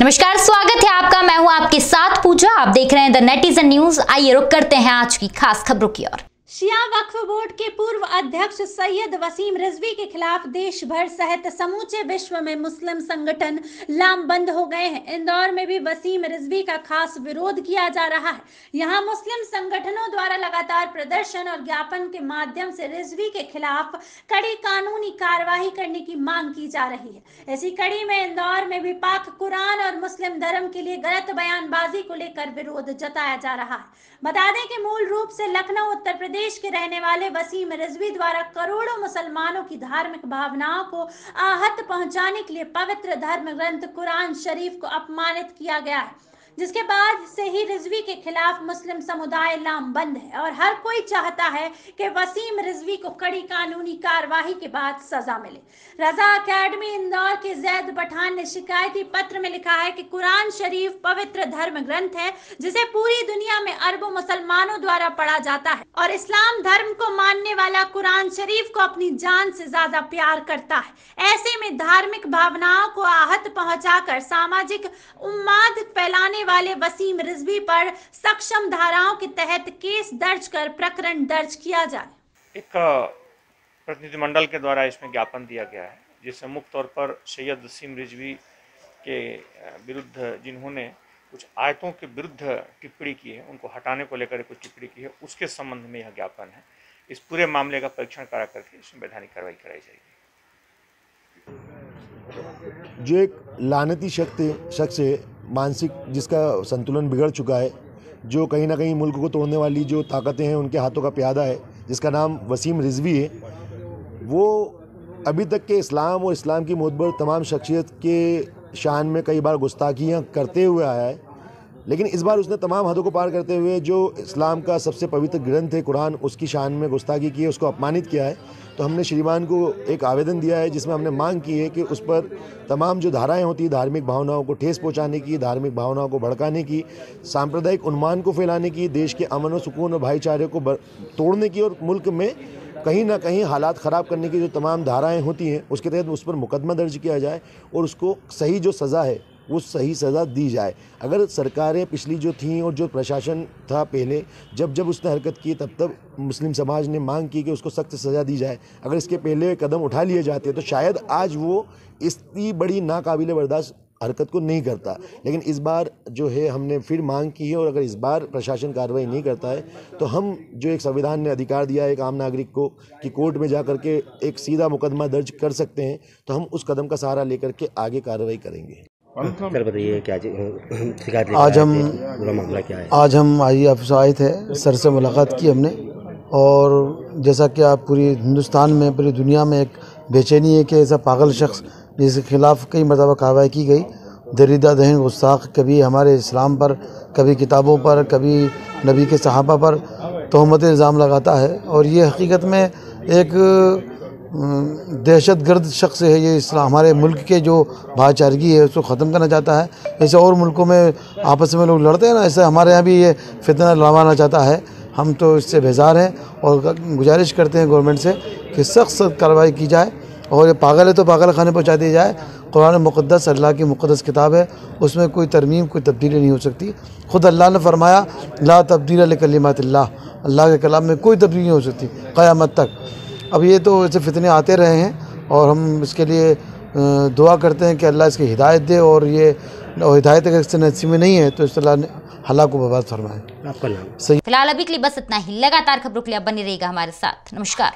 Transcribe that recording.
नमस्कार, स्वागत है आपका। मैं हूँ आपके साथ पूजा। आप देख रहे हैं द नेटिजन न्यूज़ आइए रुक करते हैं आज की खास खबरों की ओर। शिया वक्फ बोर्ड के पूर्व अध्यक्ष सैयद वसीम रिजवी के खिलाफ देश भर सहित समूचे विश्व में मुस्लिम संगठन लामबंद हो गए हैं। इंदौर में भी वसीम रिजवी का खास विरोध किया जा रहा है। यहाँ मुस्लिम संगठनों द्वारा लगातार प्रदर्शन और ज्ञापन के माध्यम से रिजवी के खिलाफ कड़ी कानूनी कार्यवाही करने की मांग की जा रही है। इसी कड़ी में इंदौर में भी पाक कुरान और मुस्लिम धर्म के लिए गलत बयानबाजी को लेकर विरोध जताया जा रहा है। बता दें कि मूल रूप से लखनऊ, उत्तर प्रदेश प्रदेश के रहने वाले वसीम रिजवी द्वारा करोड़ों मुसलमानों की धार्मिक भावनाओं को आहत पहुँचाने के लिए पवित्र धर्म ग्रंथ कुरान शरीफ को अपमानित किया गया है। जिसके बाद से ही रिजवी के खिलाफ मुस्लिम समुदाय लामबंद है और हर कोई चाहता है कि वसीम रिजवी को कड़ी कानूनी कार्यवाही के बाद सजा मिले। रजा अकेडमी इंदौर के जैद पठान ने शिकायती पत्र में लिखा है कि कुरान शरीफ पवित्र धर्म ग्रंथ है, जिसे पूरी दुनिया में अरबों मुसलमानों द्वारा पढ़ा जाता है और इस्लाम धर्म को मानने वाला कुरान शरीफ को अपनी जान से ज़्यादा प्यार करता है। ऐसे में धार्मिक भावनाओं को आहत पहुंचाकर सामाजिक उन्माद फैलाने वाले वसीम रिजवी पर सक्षम धाराओं के तहत केस दर्ज कर प्रकरण दर्ज किया जाए। एक प्रतिनिधिमंडल के द्वारा इसमें ज्ञापन दिया गया है जिसमें मुख्य तौर पर सैयद वसीम रिजवी के विरुद्ध जिन्होंने कुछ आयतों के विरुद्ध टिप्पणी की है उनको हटाने को लेकर कुछ टिप्पणी की है उसके संबंध में यह ज्ञापन है। इस पूरे मामले का परीक्षण करा करके इसमें वैधानिक कार्रवाई कराई जाएगी। जो एक लानती शख्स शख्स है मानसिक जिसका संतुलन बिगड़ चुका है, जो कहीं ना कहीं मुल्क को तोड़ने वाली जो ताकतें हैं, उनके हाथों का प्यादा है, जिसका नाम वसीम रिजवी है, वो अभी तक के इस्लाम और इस्लाम की मोतबर तमाम शख्सियत के शान में कई बार गुस्ताखियाँ करते हुए आया है। लेकिन इस बार उसने तमाम हदों को पार करते हुए जो इस्लाम का सबसे पवित्र ग्रंथ है, कुरान, उसकी शान में गुस्ताखी की है, उसको अपमानित किया है तो हमने श्रीमान को एक आवेदन दिया है, जिसमें हमने मांग की है कि उस पर तमाम जो धाराएँ होती हैं धार्मिक भावनाओं को ठेस पहुँचाने की, धार्मिक भावनाओं को भड़काने की, सांप्रदायिक उन्मान को फैलाने की, देश के अमन व सुकून और भाईचारे को तोड़ने की और मुल्क में कहीं ना कहीं हालात ख़राब करने की जो तमाम धाराएँ होती हैं, उसके तहत उस पर मुकदमा दर्ज किया जाए और उसको सही जो सज़ा है वो सही सज़ा दी जाए। अगर सरकारें पिछली जो थीं और जो प्रशासन था पहले, जब जब उसने हरकत की, तब तब मुस्लिम समाज ने मांग की कि उसको सख्त सज़ा दी जाए। अगर इसके पहले कदम उठा लिए जाते तो शायद आज वो इतनी बड़ी नाकाबिल बर्दाश्त हरकत को नहीं करता। लेकिन इस बार जो है, हमने फिर मांग की है और अगर इस बार प्रशासन कार्रवाई नहीं करता है तो हम जो एक संविधान ने अधिकार दिया है एक आम नागरिक को कि कोर्ट में जा के एक सीधा मुकदमा दर्ज कर सकते हैं तो हम उस कदम का सहारा लेकर के आगे कार्रवाई करेंगे। सर बताइए क्या शिकायत आज हम पूरा मामला क्या है? आज हम आई ऑफ़िस आए थे सर से मुलाकात की हमने। और जैसा कि आप पूरी हिंदुस्तान में पूरी दुनिया में एक बेचैनी है कि ऐसा पागल शख्स जिसके खिलाफ कई मरतबा कार्रवाई की गई। दरीदा दहन गुस्ताख कभी हमारे इस्लाम पर कभी किताबों पर कभी नबी के सहाबा पर तहमत इल्ज़ाम लगाता है। और ये हकीकत में एक दहशत गर्द शख्स है ये इस्लाम। हमारे मुल्क के जो भाईचारगी है, उसको ख़त्म करना चाहता है। ऐसे और मुल्कों में आपस में लोग लड़ते हैं ना, ऐसे हमारे यहाँ भी ये फितना लड़वाना चाहता है। हम तो इससे बेजार हैं और गुजारिश करते हैं गवर्नमेंट से कि सख्त सख्त कार्रवाई की जाए और ये पागल है तो पागल खाने पहुँचा दी जाए। कुरान मुक़दस अल्लाह की मुक़दस किताब है, उसमें कोई तरमीम, कोई तब्दीली नहीं हो सकती। ख़ुद अल्लाह ने फरमाया, ला तब्दील कलीमत अल्लाह के कलाम में कोई तब्दीली नहीं हो सकती, क़यामत तक। अब ये तो ऐसे फितने आते रहे हैं और हम इसके लिए दुआ करते हैं कि अल्लाह इसकी हिदायत दे और ये और हिदायत अगर इससे नसी में नहीं है तो इस हला को बर्बाद फरमाए। फ़िलहाल अभी के लिए बस इतना ही। लगातार खबरों के लिए बनी रहेगा हमारे साथ। नमस्कार।